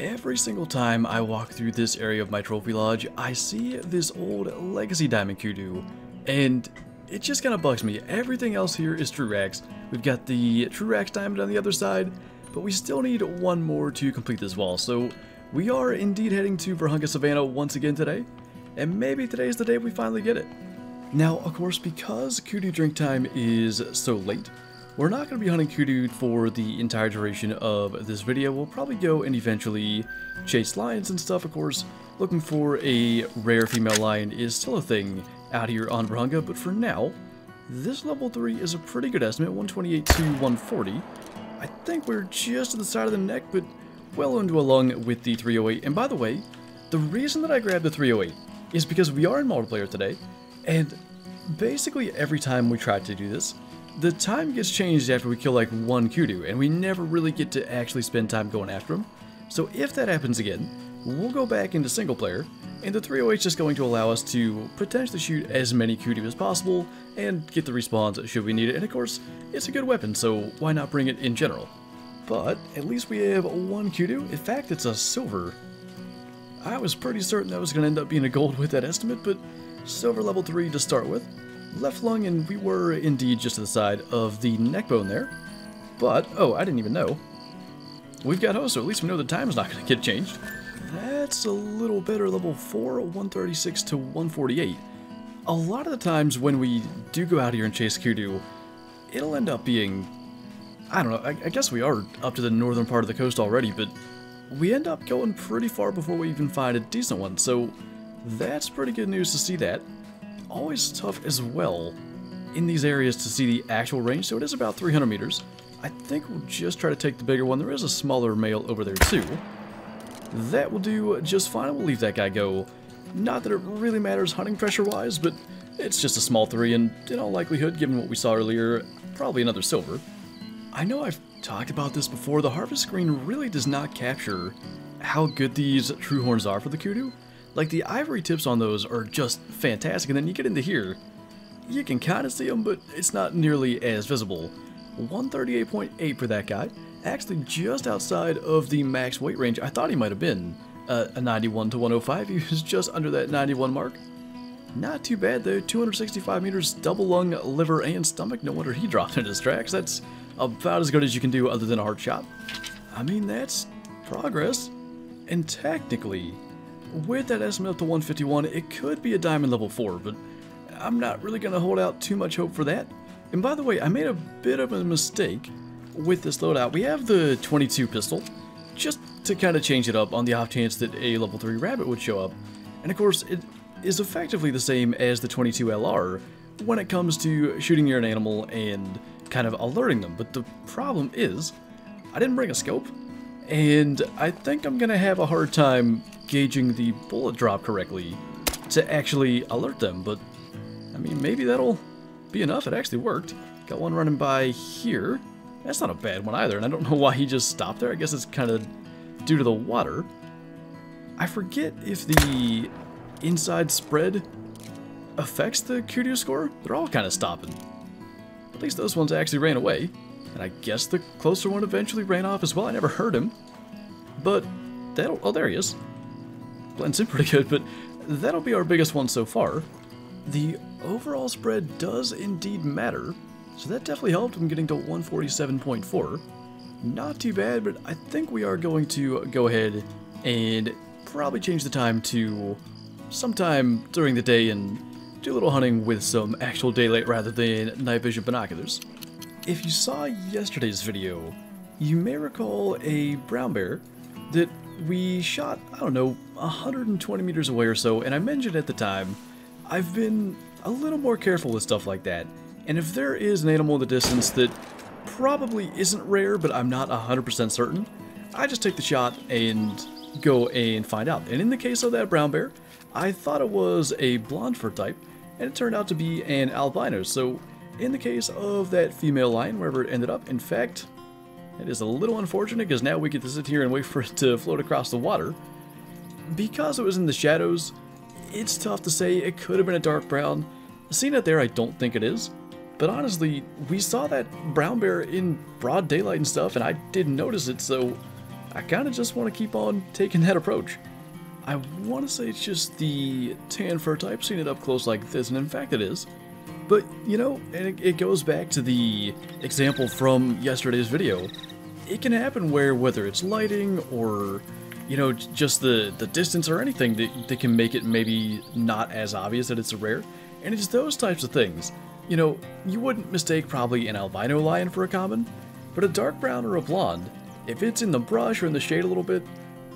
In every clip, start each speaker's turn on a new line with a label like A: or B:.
A: Every single time I walk through this area of my trophy lodge, I see this old legacy diamond kudu, and it just kind of bugs me. Everything else here is TruRACS. We've got the TruRACS diamond on the other side, but we still need one more to complete this wall. So we are indeed heading to Vurhonga Savanna once again today, and maybe today's the day we finally get it. Now, of course, because kudu drink time is so late, we're not going to be hunting kudu for the entire duration of this video. We'll probably go and eventually chase lions and stuff, of course. Looking for a rare female lion is still a thing out here on Vurhonga, but for now, this level 3 is a pretty good estimate, 128 to 140. I think we're just to the side of the neck, but well into along with the 308. And by the way, the reason that I grabbed the 308 is because we are in multiplayer today, and basically every time we try to do this, the time gets changed after we kill like one kudu, and we never really get to actually spend time going after him. So if that happens again, we'll go back into single player, and the 308 is just going to allow us to potentially shoot as many kudu as possible, and get the respawns should we need it, and of course, it's a good weapon, so why not bring it in general? But at least we have one kudu, in fact it's a silver. I was pretty certain that was going to end up being a gold with that estimate, but silver level 3 to start with. Left lung, and we were indeed just to the side of the neck bone there. But, oh, I didn't even know. We've got host, so at least we know the time is not going to get changed. That's a little better, level 4, 136 to 148. A lot of the times when we do go out here and chase Kudu, it'll end up being... I don't know, I, I guess we are up to the northern part of the coast already, but we end up going pretty far before we even find a decent one, so that's pretty good news to see that always tough as well in these areas to see the actual range, so it is about 300 meters. I think we'll just try to take the bigger one. There is a smaller male over there too. That will do just fine. We'll leave that guy go. Not that it really matters hunting pressure-wise, but it's just a small three, and in all likelihood, given what we saw earlier, probably another silver. I know I've talked about this before, the harvest screen really does not capture how good these true horns are for the kudu. Like, the ivory tips on those are just fantastic, and then you get into here, you can kind of see them, but it's not nearly as visible. 138.8 for that guy, actually just outside of the max weight range. I thought he might have been uh, a 91 to 105, he was just under that 91 mark. Not too bad though, 265 meters, double lung, liver, and stomach. No wonder he dropped into his tracks. That's about as good as you can do other than a hard shot. I mean, that's progress. And technically, with that estimate up to 151, it could be a diamond level 4, but I'm not really going to hold out too much hope for that. And by the way, I made a bit of a mistake with this loadout. We have the 22 pistol, just to kind of change it up on the off chance that a level 3 rabbit would show up. And of course, it is effectively the same as the 22 LR when it comes to shooting an animal and kind of alerting them. But the problem is, I didn't bring a scope, and I think I'm going to have a hard time gauging the bullet drop correctly to actually alert them, but I mean, maybe that'll be enough. It actually worked. Got one running by here. That's not a bad one either, and I don't know why he just stopped there. I guess it's kind of due to the water. I forget if the inside spread affects the Kudu score. They're all kind of stopping. At least those ones actually ran away. And I guess the closer one eventually ran off as well. I never heard him. But that'll... Oh, there he is blends in pretty good, but that'll be our biggest one so far. The overall spread does indeed matter, so that definitely helped from getting to 147.4. Not too bad, but I think we are going to go ahead and probably change the time to sometime during the day and do a little hunting with some actual daylight rather than night vision binoculars. If you saw yesterday's video, you may recall a brown bear that we shot, I don't know, 120 meters away or so, and I mentioned at the time, I've been a little more careful with stuff like that. And if there is an animal in the distance that probably isn't rare, but I'm not 100% certain, I just take the shot and go and find out. And in the case of that brown bear, I thought it was a blonde fur type, and it turned out to be an albino. So in the case of that female lion, wherever it ended up, in fact, it is a little unfortunate because now we get to sit here and wait for it to float across the water. Because it was in the shadows, it's tough to say it could have been a dark brown. Seeing it there, I don't think it is. But honestly, we saw that brown bear in broad daylight and stuff, and I didn't notice it, so I kind of just want to keep on taking that approach. I want to say it's just the tan fur type, seeing it up close like this, and in fact it is. But, you know, and it, it goes back to the example from yesterday's video. It can happen where, whether it's lighting or, you know, just the, the distance or anything that, that can make it maybe not as obvious that it's a rare, and it's those types of things. You know, you wouldn't mistake probably an albino lion for a common, but a dark brown or a blonde, if it's in the brush or in the shade a little bit,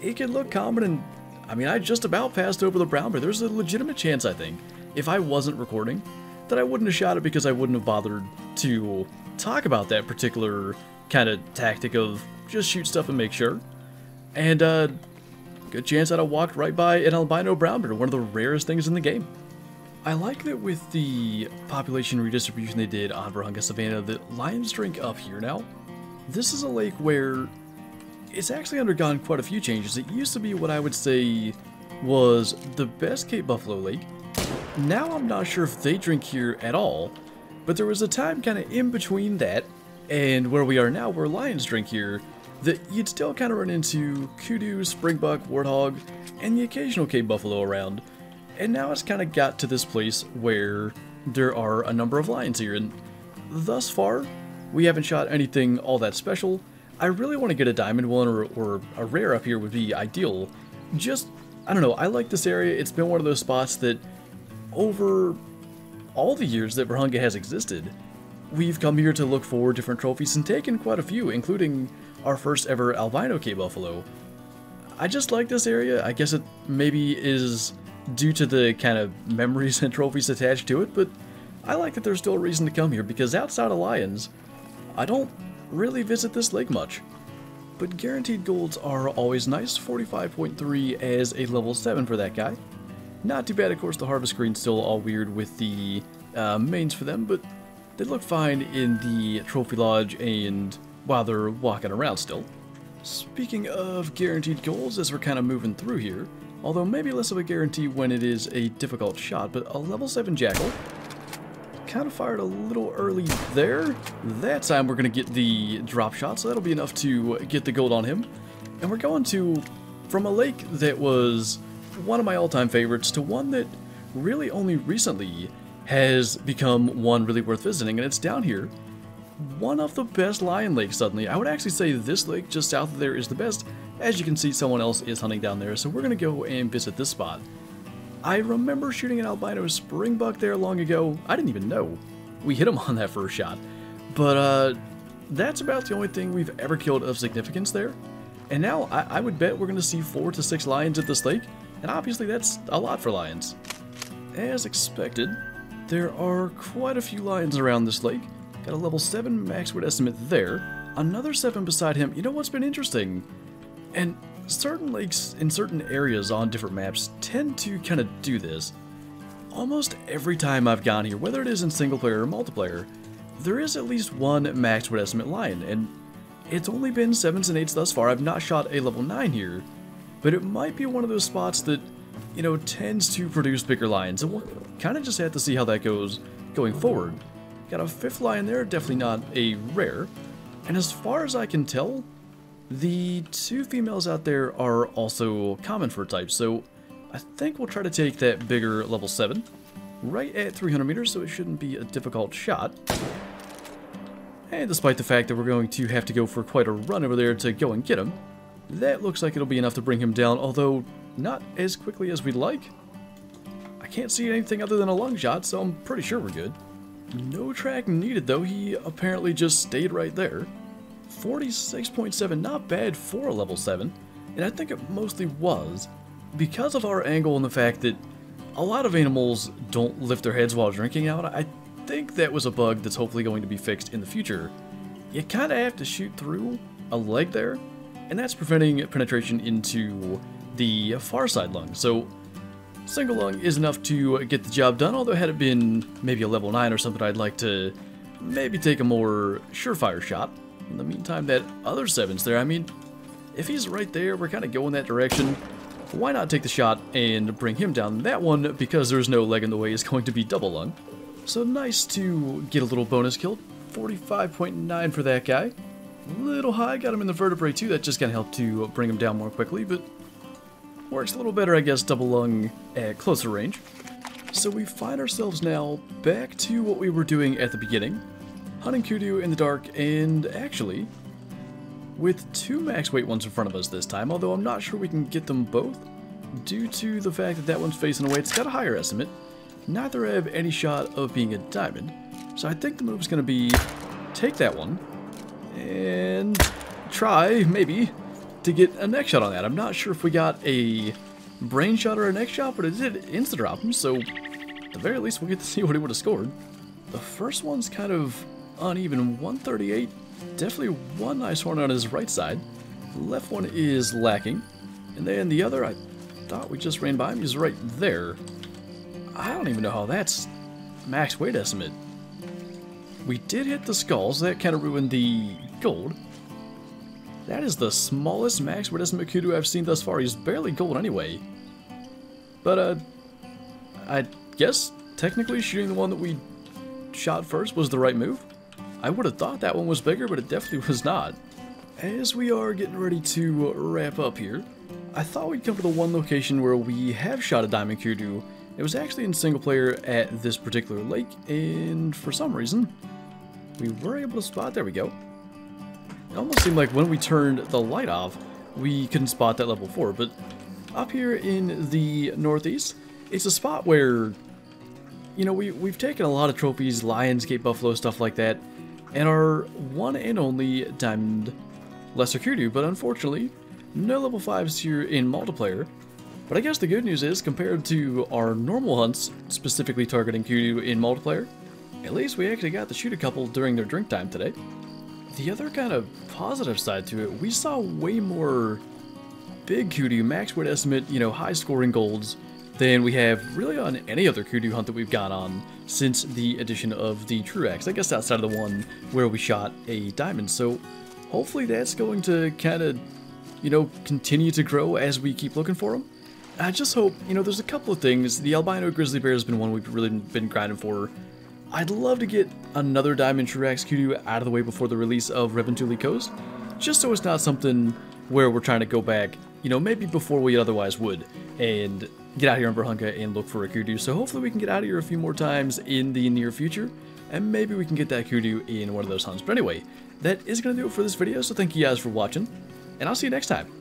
A: it can look common and I mean, I just about passed over the brown, but there's a legitimate chance, I think, if I wasn't recording, that I wouldn't have shot it because I wouldn't have bothered to talk about that particular kind of tactic of just shoot stuff and make sure. And, uh, good chance that I walked right by an albino brown bear, one of the rarest things in the game. I like that with the population redistribution they did on Vurhonga Savanna, the lions drink up here now. This is a lake where it's actually undergone quite a few changes. It used to be what I would say was the best Cape Buffalo Lake, now I'm not sure if they drink here at all, but there was a time kind of in between that and where we are now, where lions drink here, that you'd still kind of run into kudu, springbuck, warthog, and the occasional Cape buffalo around. And now it's kind of got to this place where there are a number of lions here, and thus far, we haven't shot anything all that special. I really want to get a diamond one or, or a rare up here would be ideal. Just, I don't know, I like this area. It's been one of those spots that over all the years that Vurhonga has existed, we've come here to look for different trophies and taken quite a few, including our first ever albino Cape Buffalo. I just like this area. I guess it maybe is due to the kind of memories and trophies attached to it, but I like that there's still a reason to come here because outside of Lions, I don't really visit this lake much. But guaranteed golds are always nice, 45.3 as a level 7 for that guy. Not too bad, of course, the harvest screen's still all weird with the uh, manes for them, but they look fine in the trophy lodge and while they're walking around still. Speaking of guaranteed goals, as we're kind of moving through here, although maybe less of a guarantee when it is a difficult shot, but a level 7 Jackal kind of fired a little early there. That time we're going to get the drop shot, so that'll be enough to get the gold on him. And we're going to, from a lake that was one of my all-time favorites to one that really only recently has become one really worth visiting, and it's down here. One of the best lion lakes suddenly. I would actually say this lake just south of there is the best. As you can see, someone else is hunting down there, so we're going to go and visit this spot. I remember shooting an albino springbuck there long ago. I didn't even know. We hit him on that first shot. But uh, that's about the only thing we've ever killed of significance there. And now I, I would bet we're going to see four to six lions at this lake, and obviously that's a lot for lions. As expected, there are quite a few lions around this lake. Got a level 7 max estimate there. Another 7 beside him. You know what's been interesting? And certain lakes in certain areas on different maps tend to kind of do this. Almost every time I've gone here, whether it is in single player or multiplayer, there is at least one max estimate lion, and it's only been 7s and 8s thus far. I've not shot a level 9 here, but it might be one of those spots that, you know, tends to produce bigger lions, and we'll kind of just have to see how that goes going forward. Got a fifth lion there, definitely not a rare, and as far as I can tell, the two females out there are also common fur types, so I think we'll try to take that bigger level 7, right at 300 meters, so it shouldn't be a difficult shot. And despite the fact that we're going to have to go for quite a run over there to go and get him, that looks like it'll be enough to bring him down, although not as quickly as we'd like. I can't see anything other than a lung shot, so I'm pretty sure we're good. No track needed though, he apparently just stayed right there. 46.7, not bad for a level 7, and I think it mostly was because of our angle and the fact that a lot of animals don't lift their heads while drinking out. I think that was a bug that's hopefully going to be fixed in the future. You kind of have to shoot through a leg there, and that's preventing penetration into the far side lung. So single lung is enough to uh, get the job done, although had it been maybe a level 9 or something, I'd like to maybe take a more surefire shot. In the meantime, that other 7's there, I mean, if he's right there, we're kind of going that direction. Why not take the shot and bring him down? That one, because there's no leg in the way, is going to be double lung. So nice to get a little bonus kill. 45.9 for that guy. little high. Got him in the vertebrae too. That just kind of helped to bring him down more quickly, but works a little better, I guess, double lung at closer range. So we find ourselves now back to what we were doing at the beginning. Hunting Kudu in the dark, and actually, with two max weight ones in front of us this time, although I'm not sure we can get them both, due to the fact that that one's facing away, it's got a higher estimate. Neither have any shot of being a diamond, so I think the move's going to be take that one, and try, maybe, to get a neck shot on that. I'm not sure if we got a brain shot or a neck shot, but it did insta-drop him, so at the very least we'll get to see what he would have scored. The first one's kind of uneven, 138, definitely one nice horn on his right side. The left one is lacking, and then the other, I thought we just ran by him, he's right there. I don't even know how that's max weight estimate. We did hit the skulls, that kind of ruined the gold. That is the smallest max weight estimate kudu I've seen thus far. He's barely gold anyway. But, uh, I guess technically shooting the one that we shot first was the right move. I would have thought that one was bigger, but it definitely was not. As we are getting ready to wrap up here, I thought we'd come to the one location where we have shot a Diamond Kudu. It was actually in single player at this particular lake, and for some reason, we were able to spot, there we go. It almost seemed like when we turned the light off, we couldn't spot that level 4, but up here in the northeast, it's a spot where, you know, we, we've taken a lot of trophies, lions, Cape buffalo, stuff like that, and our one and only diamond lesser kudu, but unfortunately, no level 5s here in multiplayer. But I guess the good news is, compared to our normal hunts, specifically targeting kudu in multiplayer, at least we actually got to shoot a couple during their drink time today. The other kind of positive side to it, we saw way more big kudu, max weight estimate, you know, high scoring golds than we have really on any other kudu hunt that we've gone on since the addition of the TruRACS. I guess outside of the one where we shot a diamond. So hopefully that's going to kind of, you know, continue to grow as we keep looking for them. I just hope, you know, there's a couple of things. The albino grizzly bear has been one we've really been grinding for I'd love to get another Diamond TruRACS Kudu out of the way before the release of Revontuli Coast, just so it's not something where we're trying to go back, you know, maybe before we otherwise would, and get out here in Vurhonga and look for a Kudu. So hopefully we can get out of here a few more times in the near future, and maybe we can get that Kudu in one of those hunts. But anyway, that is going to do it for this video, so thank you guys for watching, and I'll see you next time.